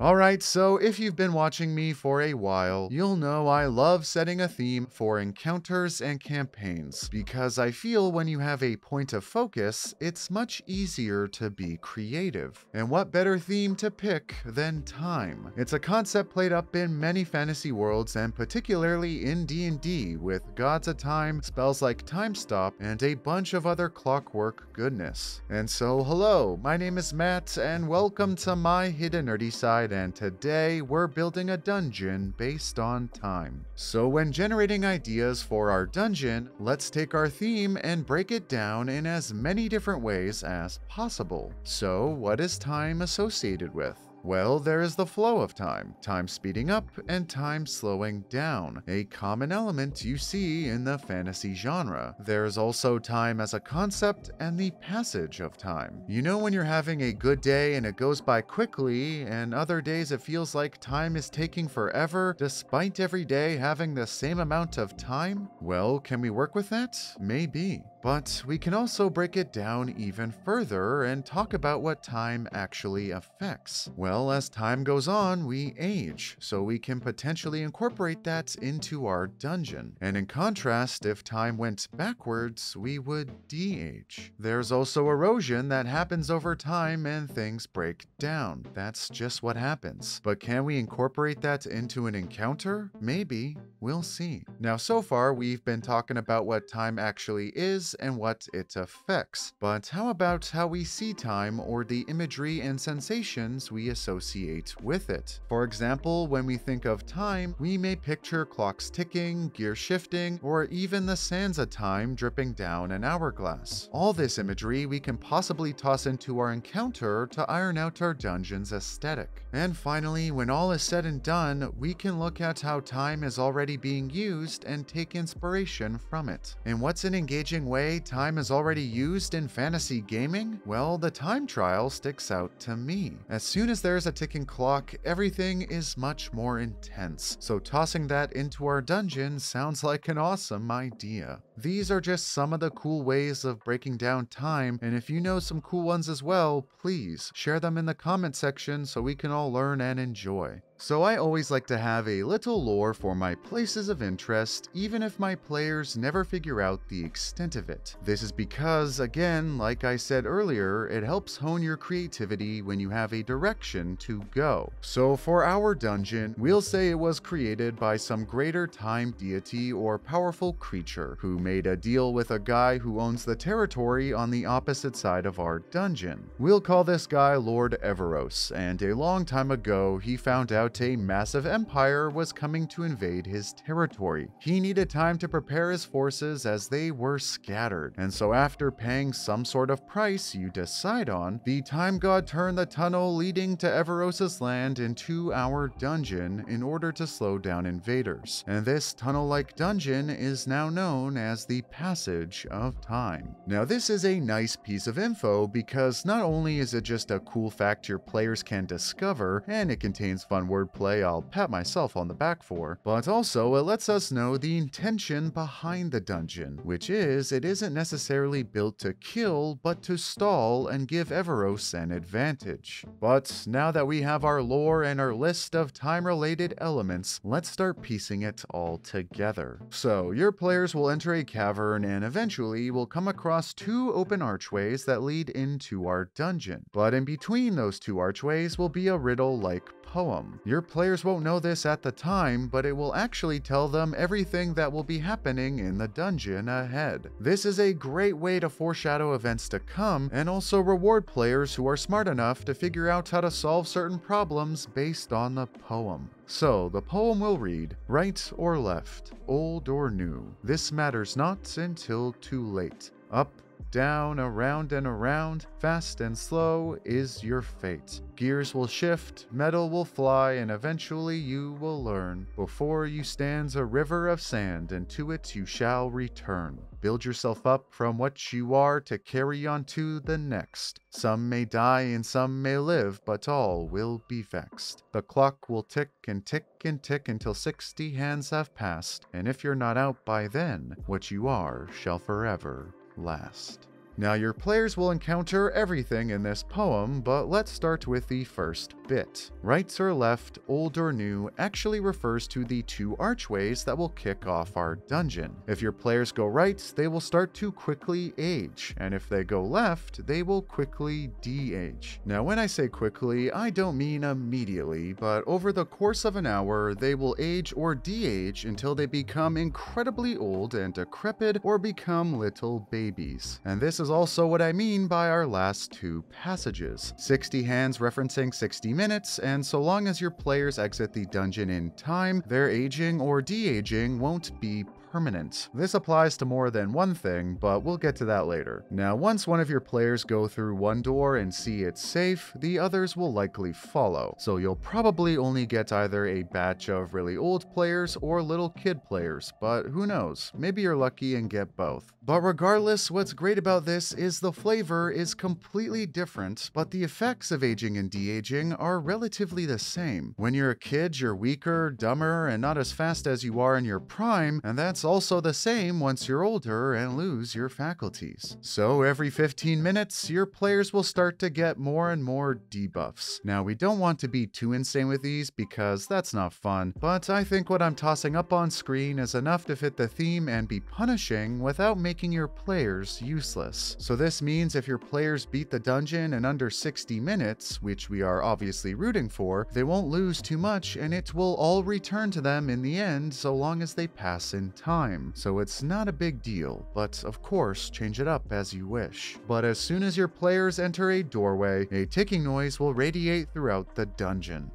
Alright, so if you've been watching me for a while, you'll know I love setting a theme for encounters and campaigns, because I feel when you have a point of focus, it's much easier to be creative. And what better theme to pick than time? It's a concept played up in many fantasy worlds and particularly in D&D with gods of time, spells like time stop, and a bunch of other clockwork goodness. And so hello, my name is Matt and welcome to my hidden nerdy side and today we're building a dungeon based on time. So when generating ideas for our dungeon, let's take our theme and break it down in as many different ways as possible. So what is time associated with? Well, there is the flow of time, time speeding up and time slowing down, a common element you see in the fantasy genre. There is also time as a concept and the passage of time. You know when you're having a good day and it goes by quickly, and other days it feels like time is taking forever despite every day having the same amount of time? Well, can we work with that? Maybe. But we can also break it down even further and talk about what time actually affects. Well, as time goes on, we age, so we can potentially incorporate that into our dungeon. And in contrast, if time went backwards, we would de-age. There's also erosion that happens over time and things break down. That's just what happens. But can we incorporate that into an encounter? Maybe. We'll see. Now, so far, we've been talking about what time actually is and what it affects. But how about how we see time or the imagery and sensations we associate with it? For example, when we think of time, we may picture clocks ticking, gear shifting, or even the sands of time dripping down an hourglass. All this imagery we can possibly toss into our encounter to iron out our dungeon's aesthetic. And finally, when all is said and done, we can look at how time is already being used and take inspiration from it. And what's an engaging way time is already used in fantasy gaming? Well, the time trial sticks out to me. As soon as there's a ticking clock, everything is much more intense, so tossing that into our dungeon sounds like an awesome idea. These are just some of the cool ways of breaking down time, and if you know some cool ones as well, please share them in the comment section so we can all learn and enjoy. So I always like to have a little lore for my places of interest, even if my players never figure out the extent of it. This is because, again, like I said earlier, it helps hone your creativity when you have a direction to go. So for our dungeon, we'll say it was created by some greater time deity or powerful creature who made a deal with a guy who owns the territory on the opposite side of our dungeon. We'll call this guy Lord Everos, and a long time ago he found out out a massive empire was coming to invade his territory. He needed time to prepare his forces as they were scattered, and so after paying some sort of price you decide on, the time god turned the tunnel leading to Everos's land into our dungeon in order to slow down invaders. And this tunnel-like dungeon is now known as the Passage of Time. Now this is a nice piece of info because not only is it just a cool fact your players can discover, and it contains fun words wordplay I'll pat myself on the back for, but also it lets us know the intention behind the dungeon, which is it isn't necessarily built to kill, but to stall and give Everos an advantage. But now that we have our lore and our list of time-related elements, let's start piecing it all together. So, your players will enter a cavern and eventually will come across two open archways that lead into our dungeon. But in between those two archways will be a riddle-like poem. Your players won't know this at the time, but it will actually tell them everything that will be happening in the dungeon ahead. This is a great way to foreshadow events to come and also reward players who are smart enough to figure out how to solve certain problems based on the poem. So, the poem will read, Right or left, old or new, this matters not until too late. Up down, around and around, fast and slow is your fate. Gears will shift, metal will fly, and eventually you will learn. Before you stands a river of sand, and to it you shall return. Build yourself up from what you are to carry on to the next. Some may die and some may live, but all will be vexed. The clock will tick and tick and tick until 60 hands have passed, and if you're not out by then, what you are shall forever last. Now, your players will encounter everything in this poem, but let's start with the first bit. Right or left, old or new, actually refers to the two archways that will kick off our dungeon. If your players go right, they will start to quickly age, and if they go left, they will quickly de-age. Now, when I say quickly, I don't mean immediately, but over the course of an hour, they will age or de-age until they become incredibly old and decrepit or become little babies. And this is also what I mean by our last two passages. 60 hands referencing 60 minutes, and so long as your players exit the dungeon in time, their aging or de-aging won't be permanent. This applies to more than one thing, but we'll get to that later. Now, once one of your players go through one door and see it's safe, the others will likely follow. So you'll probably only get either a batch of really old players or little kid players, but who knows, maybe you're lucky and get both. But regardless, what's great about this is the flavor is completely different, but the effects of aging and de-aging are relatively the same. When you're a kid, you're weaker, dumber, and not as fast as you are in your prime, and that's also the same once you're older and lose your faculties. So every 15 minutes, your players will start to get more and more debuffs. Now, we don't want to be too insane with these because that's not fun, but I think what I'm tossing up on screen is enough to fit the theme and be punishing without making your players useless. So this means if your players beat the dungeon in under 60 minutes, which we are obviously rooting for, they won't lose too much and it will all return to them in the end so long as they pass in time. So it's not a big deal, but of course change it up as you wish. But as soon as your players enter a doorway, a ticking noise will radiate throughout the dungeon.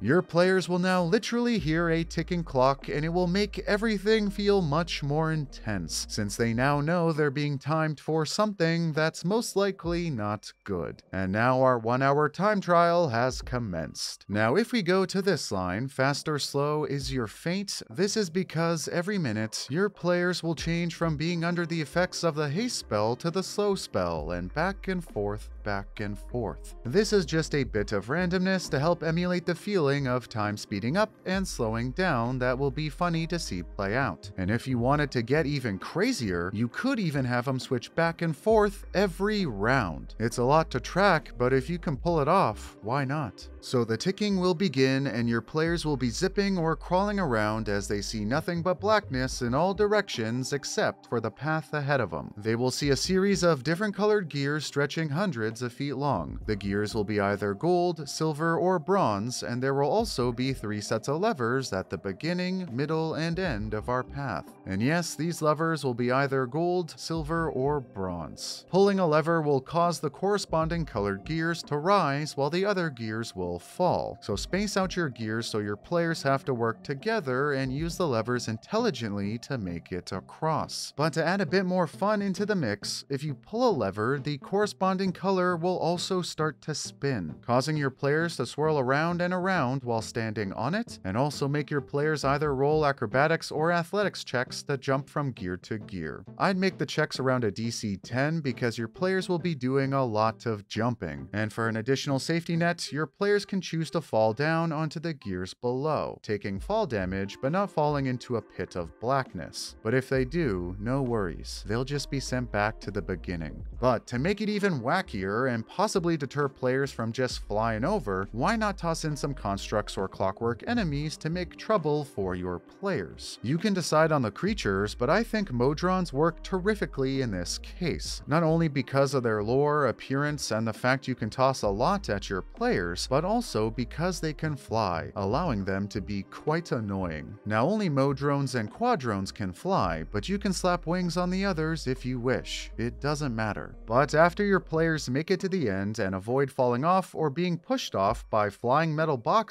Your players will now literally hear a ticking clock and it will make everything feel much more intense, since they now know they're being timed for something that's most likely not good. And now our one hour time trial has commenced. Now if we go to this line, fast or slow is your fate, this is because every minute your players will change from being under the effects of the haste spell to the slow spell and back and forth back and forth. This is just a bit of randomness to help emulate the feeling of time speeding up and slowing down that will be funny to see play out. And if you wanted to get even crazier, you could even have them switch back and forth every round. It's a lot to track, but if you can pull it off, why not? So the ticking will begin and your players will be zipping or crawling around as they see nothing but blackness in all directions except for the path ahead of them. They will see a series of different colored gears stretching hundreds of feet long. The gears will be either gold, silver, or bronze, and there will also be three sets of levers at the beginning, middle, and end of our path. And yes, these levers will be either gold, silver, or bronze. Pulling a lever will cause the corresponding colored gears to rise while the other gears will fall. So space out your gears so your players have to work together and use the levers intelligently to make it across. But to add a bit more fun into the mix, if you pull a lever, the corresponding color will also start to spin, causing your players to swirl around and around while standing on it, and also make your players either roll acrobatics or athletics checks to jump from gear to gear. I'd make the checks around a DC 10 because your players will be doing a lot of jumping, and for an additional safety net, your players can choose to fall down onto the gears below, taking fall damage but not falling into a pit of blackness. But if they do, no worries, they'll just be sent back to the beginning. But to make it even wackier and possibly deter players from just flying over, why not toss in some constructs or clockwork enemies to make trouble for your players? You can decide on the creatures, but I think Modrons work terrifically in this case, not only because of their lore, appearance, and the fact you can toss a lot at your players, but also because they can fly, allowing them to be quite annoying. Now only Monodrones and Quadrones can fly, but you can slap wings on the others if you wish. It doesn't matter. But after your players make it to the end and avoid falling off or being pushed off by flying metal boxes,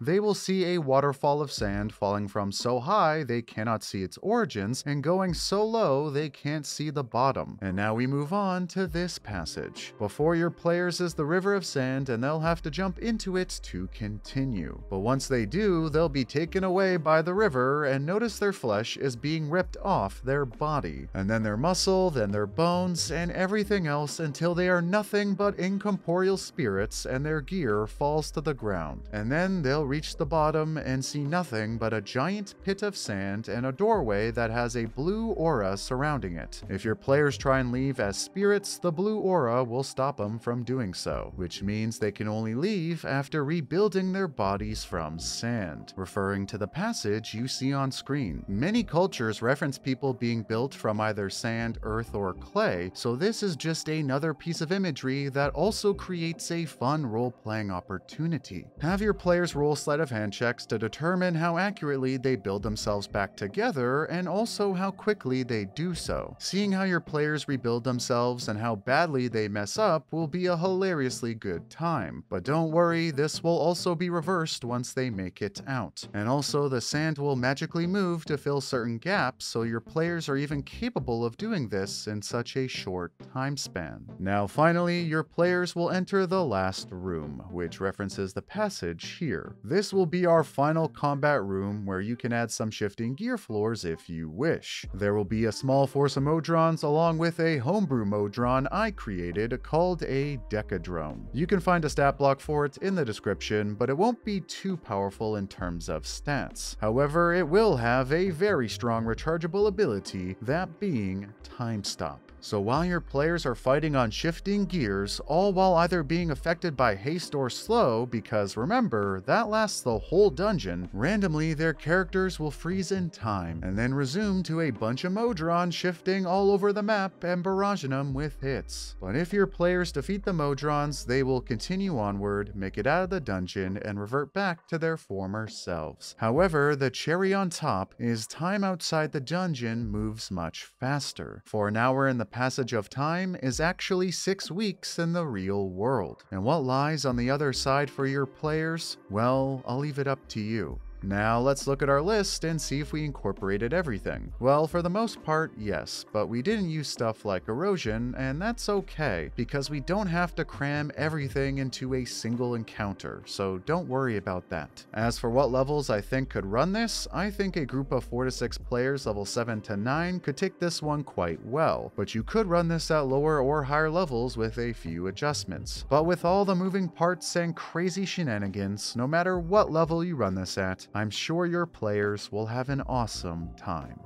they will see a waterfall of sand falling from so high they cannot see its origins and going so low they can't see the bottom. And now we move on to this passage. Before your players is the river of sand and they'll have to jump into into it to continue. But once they do, they'll be taken away by the river and notice their flesh is being ripped off their body, and then their muscle, then their bones, and everything else until they are nothing but incorporeal spirits and their gear falls to the ground. And then Then they'll reach the bottom and see nothing but a giant pit of sand and a doorway that has a blue aura surrounding it. If your players try and leave as spirits, the blue aura will stop them from doing so, which means they can only leave after rebuilding their bodies from sand, referring to the passage you see on screen. Many cultures reference people being built from either sand, earth, or clay, so this is just another piece of imagery that also creates a fun role-playing opportunity. Have your players roll sleight of hand checks to determine how accurately they build themselves back together and also how quickly they do so. Seeing how your players rebuild themselves and how badly they mess up will be a hilariously good time. But don't worry, this will also be reversed once they make it out. And also, the sand will magically move to fill certain gaps, so your players are even capable of doing this in such a short time span. Now finally, your players will enter the last room, which references the passage here. This will be our final combat room where you can add some shifting gear floors if you wish. There will be a small force of Modrons along with a homebrew Modron I created called a Decadrone. You can find a stat block for it in the description, but it won't be too powerful in terms of stats. However, it will have a very strong rechargeable ability, that being Time Stop. So while your players are fighting on shifting gears, all while either being affected by haste or slow, because remember, that lasts the whole dungeon, randomly their characters will freeze in time, and then resume to a bunch of Modron shifting all over the map and barraging them with hits. But if your players defeat the Modrons, they will continue onward, make it out of the dungeon, and revert back to their former selves. However, the cherry on top is time outside the dungeon moves much faster. For an hour in the passage of time is actually six weeks in the real world. And what lies on the other side for your players? Well, I'll leave it up to you. Now let's look at our list and see if we incorporated everything. Well, for the most part, yes, but we didn't use stuff like erosion, and that's okay, because we don't have to cram everything into a single encounter, so don't worry about that. As for what levels I think could run this, I think a group of 4 to 6 players level 7 to 9 could take this one quite well, but you could run this at lower or higher levels with a few adjustments. But with all the moving parts and crazy shenanigans, no matter what level you run this at, I'm sure your players will have an awesome time.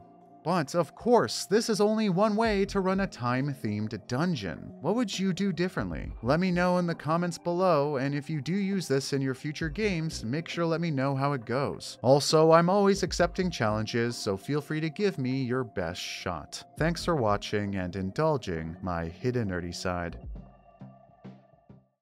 But of course, this is only one way to run a time-themed dungeon. What would you do differently? Let me know in the comments below, and if you do use this in your future games, make sure to let me know how it goes. Also, I'm always accepting challenges, so feel free to give me your best shot. Thanks for watching and indulging my hidden nerdy side.